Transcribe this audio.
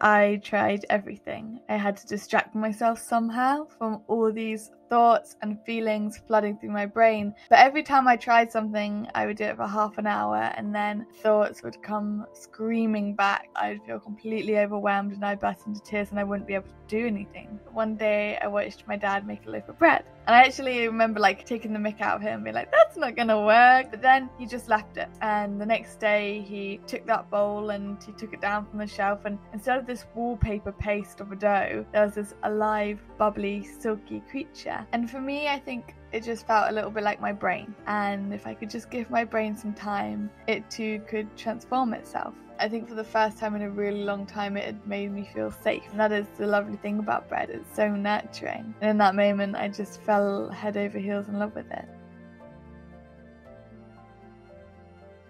I tried everything. I had to distract myself somehow from all these thoughts and feelings flooding through my brain. But every time I tried something, I would do it for half an hour and then thoughts would come screaming back. I'd feel completely overwhelmed and I'd burst into tears and I wouldn't be able to do anything. One day I watched my dad make a loaf of bread and I actually remember like taking the mick out of him and being like, that's not gonna work. But then he just left it. And the next day he took that bowl and he took it down from the shelf and instead of this wallpaper paste of a dough, there was this alive, bubbly, silky creature and for me, I think it just felt a little bit like my brain. And if I could just give my brain some time, it too could transform itself. I think for the first time in a really long time, it had made me feel safe. And that is the lovely thing about bread, it's so nurturing. And in that moment, I just fell head over heels in love with it.